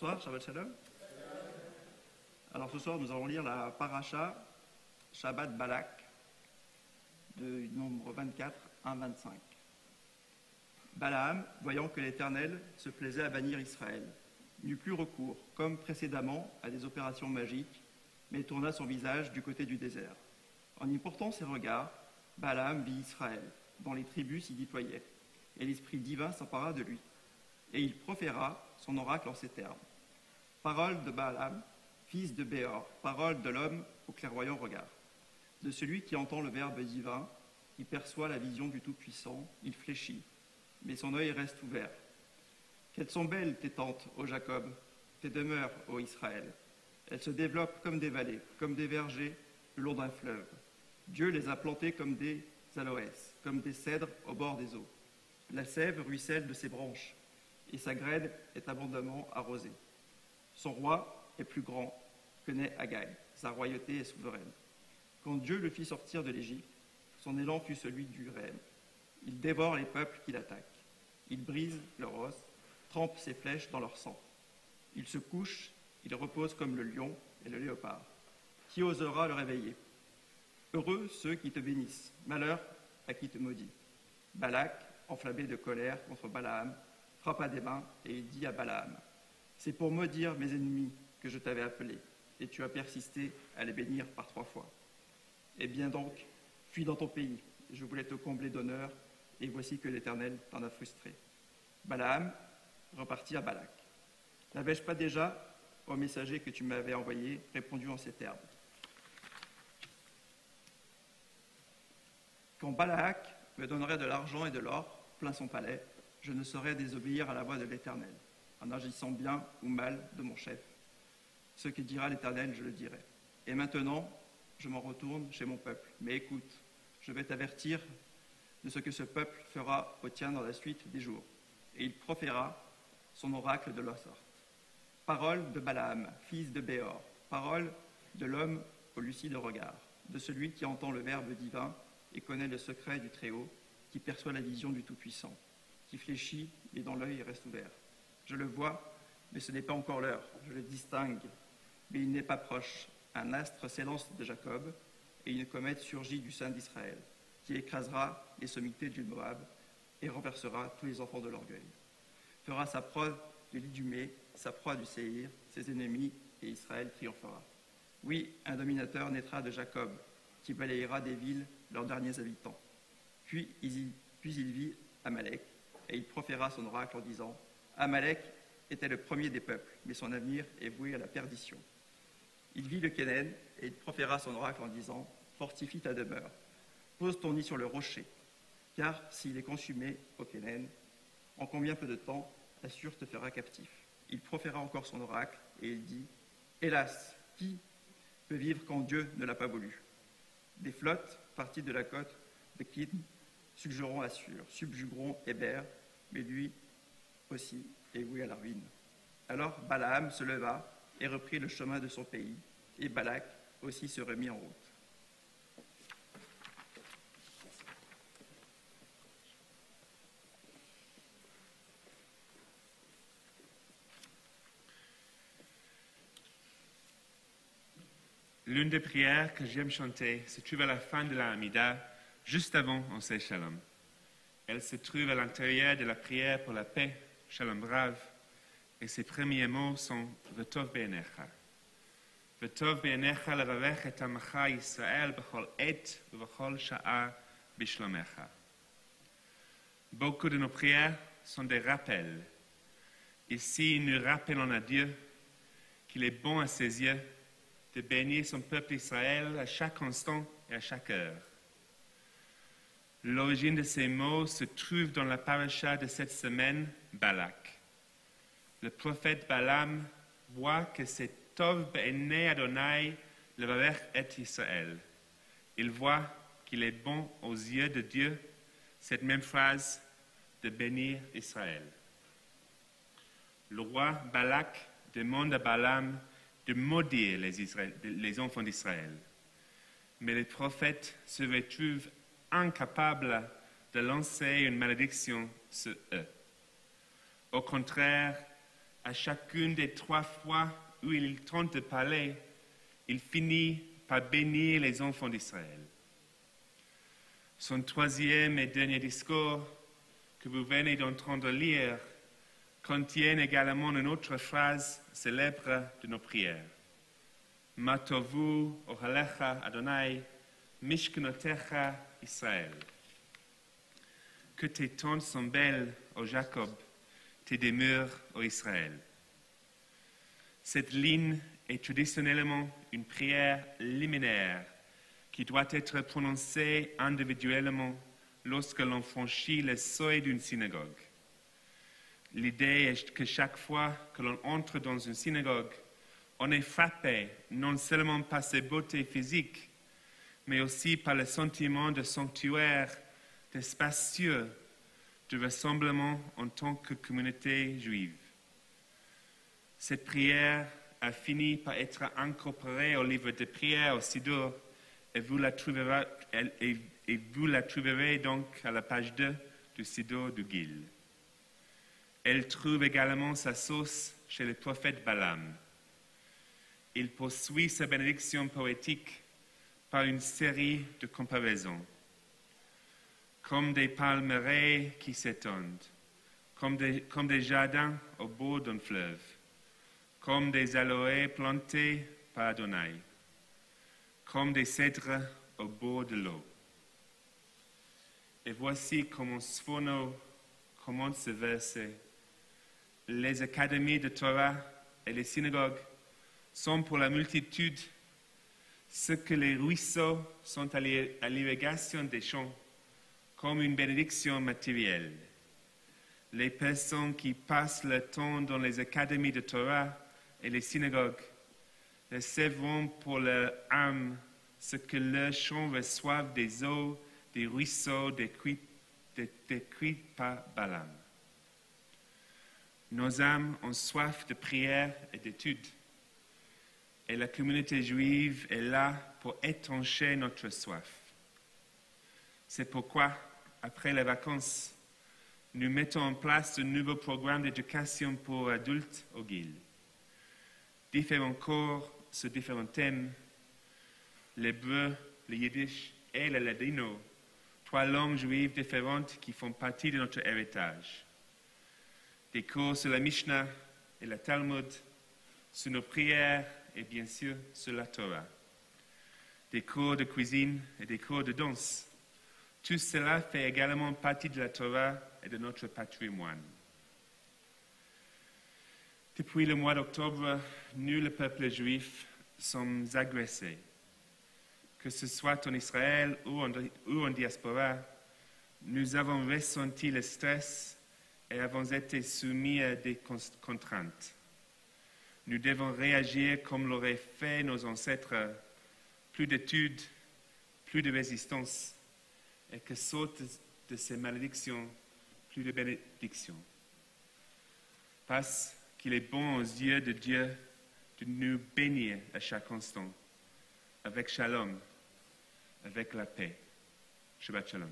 Bonsoir, Shabbat Shalom. Alors ce soir, nous allons lire la paracha Shabbat Balak, de nombre 24 à 25. Balaam, voyant que l'Éternel se plaisait à bannir Israël, n'eut plus recours, comme précédemment, à des opérations magiques, mais tourna son visage du côté du désert. En y portant ses regards, Balaam vit Israël, dont les tribus s'y déployaient, et l'Esprit divin s'empara de lui. Et il proféra son oracle en ces termes. Parole de Balaam, fils de Béor, parole de l'homme au clairvoyant regard. De celui qui entend le Verbe divin, qui perçoit la vision du Tout-Puissant, il fléchit, mais son œil reste ouvert. Quelles sont belles tes tentes, ô Jacob, tes demeures, ô Israël. Elles se développent comme des vallées, comme des vergers le long d'un fleuve. Dieu les a plantées comme des aloès, comme des cèdres au bord des eaux. La sève ruisselle de ses branches, et sa graine est abondamment arrosée. Son roi est plus grand que n'est Haggai, sa royauté est souveraine. Quand Dieu le fit sortir de l'Égypte, son élan fut celui du rêve. Il dévore les peuples qui l'attaquent. Il brise leurs os, trempe ses flèches dans leur sang. Il se couche, il repose comme le lion et le léopard. Qui osera le réveiller? Heureux ceux qui te bénissent, malheur à qui te maudit. Balak, enflammé de colère contre Balaam, frappa des mains et il dit à Balaam C'est pour maudire mes ennemis que je t'avais appelé, et tu as persisté à les bénir par trois fois. Eh bien donc, fuis dans ton pays, je voulais te combler d'honneur, et voici que l'Éternel t'en a frustré. Balaam repartit à Balak. N'avais-je pas déjà, au messager que tu m'avais envoyé, répondu en ces termes? Quand Balak me donnerait de l'argent et de l'or plein son palais, je ne saurais désobéir à la voix de l'Éternel, en agissant bien ou mal de mon chef. Ce que dira l'Éternel, je le dirai. Et maintenant, je m'en retourne chez mon peuple. Mais écoute, je vais t'avertir de ce que ce peuple fera au tien dans la suite des jours. Et il proféra son oracle de la sorte. Parole de Balaam, fils de Béor, parole de l'homme au lucide regard, de celui qui entend le verbe divin et connaît le secret du Très-Haut, qui perçoit la vision du Tout-Puissant, qui fléchit et dont l'œil reste ouvert. Je le vois, mais ce n'est pas encore l'heure. Je le distingue, mais il n'est pas proche. Un astre s'élance de Jacob, et une comète surgit du sein d'Israël, qui écrasera les sommités du Moab et renversera tous les enfants de l'orgueil. Fera sa proie du Lidumé, sa proie du Séhir, ses ennemis, et Israël triomphera. Oui, un dominateur naîtra de Jacob, qui balayera des villes leurs derniers habitants. Puis il, puis il vit et il proféra son oracle en disant Amalek était le premier des peuples, mais son avenir est voué à la perdition. Il vit le Kénen, et il proféra son oracle en disant Fortifie ta demeure, pose ton nid sur le rocher, car s'il est consumé au Kénen, en combien peu de temps Assur te fera captif Il proféra encore son oracle, et il dit Hélas, qui peut vivre quand Dieu ne l'a pas voulu? Des flottes parties de la côte de Kidn subjugeront Assur, subjugeront Héber, mais lui aussi est voué à la ruine. Alors Balaam se leva et reprit le chemin de son pays, et Balak aussi se remit en route. L'une des prières que j'aime chanter se trouve à la fin de la Hamida, juste avant on sait Shalom. Elle se trouve à l'intérieur de la prière pour la paix, Shalom Brav, et ses premiers mots sont V'tov be'enecha. V'tov be'enecha leravech et amacha Yisrael b'chol et v'chol sha'a b'shlomecha. Beaucoup de nos prières sont des rappels. Ici, nous rappelons à Dieu qu'il est bon à ses yeux de bénir son peuple Israël à chaque instant et à chaque heure. L'origine de ces mots se trouve dans la paracha de cette semaine, Balak. Le prophète Balaam voit que c'est Tov Be'enei Adonai le et Israël. Il voit qu'il est bon aux yeux de Dieu cette même phrase de bénir Israël. Le roi Balak demande à Balaam de maudire les, les enfants d'Israël. Mais les prophètes se retrouvent incapables de lancer une malédiction sur eux. Au contraire, à chacune des trois fois où il tente de parler, il finit par bénir les enfants d'Israël. Son troisième et dernier discours, que vous venez d'entendre lire, contient également une autre phrase célèbre de nos prières. Matovu ohalecha Adonai, mishkenotecha Israël. Que tes tentes sont belles, ô Jacob, tes demeures, ô Israël. Cette ligne est traditionnellement une prière liminaire qui doit être prononcée individuellement lorsque l'on franchit le seuil d'une synagogue. L'idée est que chaque fois que l'on entre dans une synagogue, on est frappé non seulement par ses beautés physiques, mais aussi par le sentiment de sanctuaire, de spacieux, de rassemblement en tant que communauté juive. Cette prière a fini par être incorporée au livre de prière au Sidur et vous la trouverez, donc à la page 2 du Sidur du Gil. Elle trouve également sa source chez le prophète Balaam. Il poursuit sa bénédiction poétique par une série de comparaisons. Comme des palmeraies qui s'étendent, comme des, comme des jardins au bord d'un fleuve, comme des aloés plantés par Adonai, comme des cèdres au bord de l'eau. Et voici comment Sfono commence ce verset. Les académies de Torah et les synagogues sont pour la multitude ce que les ruisseaux sont à l'irrigation des champs, comme une bénédiction matérielle. Les personnes qui passent leur temps dans les académies de Torah et les synagogues recevront pour leur âme ce que leurs champs reçoivent des eaux, des ruisseaux décrits, par Balaam. Nos âmes ont soif de prière et d'étude. Et la communauté juive est là pour étancher notre soif. C'est pourquoi, après les vacances, nous mettons en place un nouveau programme d'éducation pour adultes au Guil. Différents cours sur différents thèmes, l'hébreu, le yiddish et le ladino, trois langues juives différentes qui font partie de notre héritage. Des cours sur la Mishnah et la Talmud, sur nos prières et bien sûr sur la Torah. Des cours de cuisine et des cours de danse. Tout cela fait également partie de la Torah et de notre patrimoine. Depuis le mois d'octobre, nous, le peuple juif, sommes agressés. Que ce soit en Israël ou en, ou en diaspora, nous avons ressenti le stress et avons été soumis à des contraintes. Nous devons réagir comme l'auraient fait nos ancêtres, plus d'études, plus de résistance, et que sortent de ces malédictions plus de bénédictions. Parce qu'il est bon aux yeux de Dieu de nous bénir à chaque instant, avec shalom, avec la paix. Shabbat shalom.